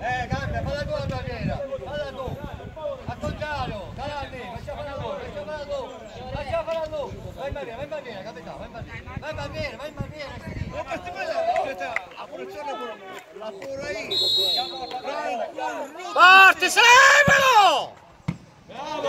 Eh, cambia, falla tu la barriera, falla tu. Al contrario, Calandi, faccia falla tu, faccia falla tu, faccia falla tu. Vai in barriera, vai in barriera, capitano, vai in barriera. Vai in barriera, vai in barriera. Forte, seguilo! Bravo,